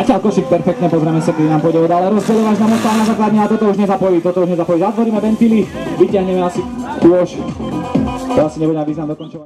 Zatiaľ košik perfektne, pozrieme sa, kedy nám pôjde ale rozdeľovač nám ostal na základne a toto už nezapojí, toto už nezapojí. Zatvoríme ventily, vyťahneme asi kôž. To asi nebude význam dokončovať.